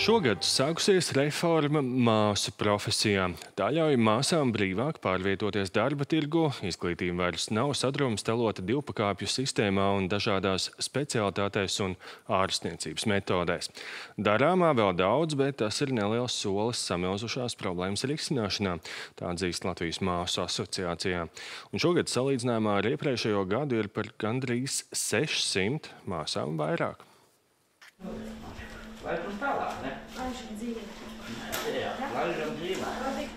Šogad sākusies reforma māsu profesijā. Tā ļauj māsām brīvāk pārvietoties darba tirgu, izglītība vairs nav sadrumstalota divpakāpju sistēmā un dažādās specialitātēs un ārstniecības metodēs. Darāmā vēl daudz, bet tas ir neliels solis samilzušās problēmas risināšanā, tā atzīst Latvijas māsu asociācijā. Un šogad salīdzinājumā ar iepriekšējo gadu ir par gandrīz 600 māsām vairāk. Laižam tālāk,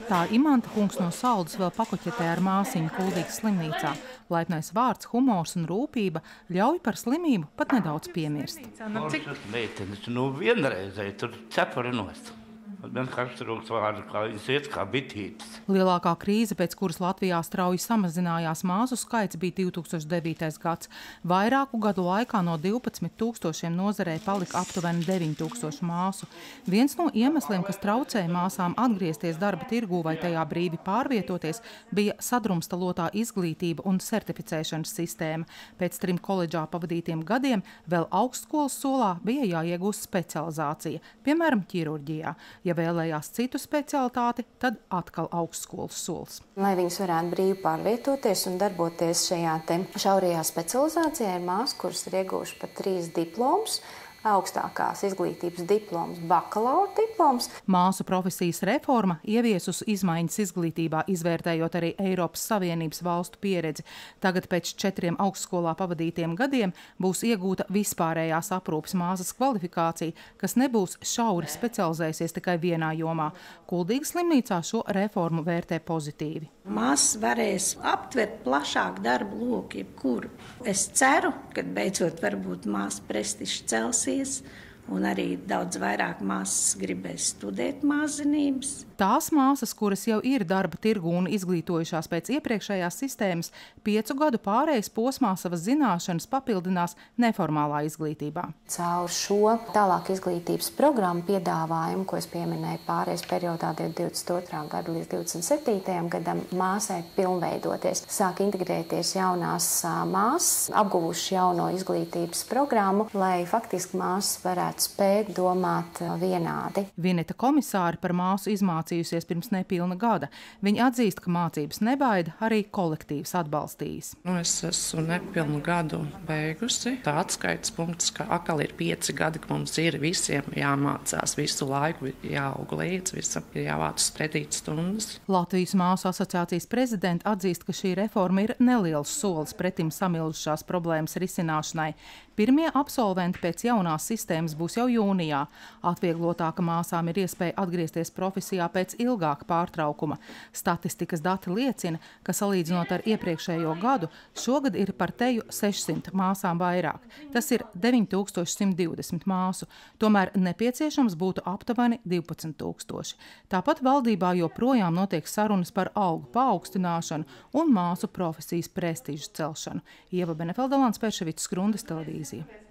Tā Imanta kungs no Saldus vēl pakoķetē ar māsiņu Kuldīgas slimnīcā. Laipnais vārds, humors un rūpība ļauj par slimību pat nedaudz piemirst. Foršas meitenes, nu vienreizēji tur cepuri nost. Vienkārši trūks vārdu, kā viņas iet kā bitītes. Lielākā krīze, pēc kuras Latvijā strauji samazinājās māsu skaits, bija 2009. gads. Vairāku gadu laikā no 12 tūkstošiem nozarē palika aptuveni 9 tūkstoši māsu. Viens no iemesliem, kas traucēja māsām atgriezties darba tirgū vai tajā brīvi pārvietoties, bija sadrumstalotā izglītība un certificēšanas sistēma. Pēc trim koledžā pavadītiem gadiem vēl augstskolas solā bija jāiegūst specializācija, piemēram, ķirurģijā. Ja vēlējās citu specialitāti, tad atkal augstskolas solis. Lai viņas varētu brīvi pārvietoties un darboties šajā šaurajā specializācijā, ir māsas, kuras ir iegūšas pat trīs diplomus augstākās izglītības diploms, bakalaura diploms. Māsu profesijas reforma ieviesus izmaiņas izglītībā, izvērtējot arī Eiropas Savienības valstu pieredzi. Tagad pēc četriem augstskolā pavadītiem gadiem būs iegūta vispārējās aprūpes māsas kvalifikācija, kas nebūs šauri specializējusies tikai vienā jomā. Kuldīgas slimnīcā šo reformu vērtē pozitīvi. Māsas varēs aptvert plašāku darbu loku, jebkuru. Es ceru, ka beidzot varbūt māsas prestižs celsies. Un arī daudz vairāk māsas gribēs studēt mākslinieks. Tās māsas, kuras jau ir darba tirgu un izglītojušās pēc iepriekšējās sistēmas, piecu gadu pārejas posmā savas zināšanas papildinās neformālā izglītībā. Caur šo tālāk izglītības programmu piedāvājumu, ko es pieminēju pārejas periodā 22. gada līdz 27. gadam, māsai pilnveidoties, sāk integrēties jaunās māsas, apguvuši jauno izglītības programmu, lai faktiski māsas varētu varētu spēt domāt vienādi. Vineta komisāri par māsu izmācījusies pirms nepilna gada. Viņa atzīst, ka mācības nebaida, arī kolektīvs atbalstījis. Nu, es esmu nepilnu gadu beigusi. Tā atskaites punkts, ka atkal ir pieci gadi, ka mums ir visiem jāmācās visu laiku, jāaug līdz, visam ir jāvāc kredīt stundas. Latvijas māsu asociācijas prezidenta atzīst, ka šī reforma ir neliels solis pretim samilzušās problēmas risināšanai. Pirmie absolventi pēc jaunās sistēmas būs jau jūnijā. Atvieglotāka māsām ir iespēja atgriezties profesijā pēc ilgāka pārtraukuma. Statistikas dati liecina, ka salīdzinot ar iepriekšējo gadu, šogad ir par teju 600 māsām vairāk. Tas ir 9120 māsu. Tomēr nepieciešams būtu aptuveni 12 tūkstoši. Tāpat valdībā joprojām notiek sarunas par algu paaugstināšanu un māsu profesijas prestižu celšanu. Ieva Benefeldalāns Pērševics Skrundas televīzija.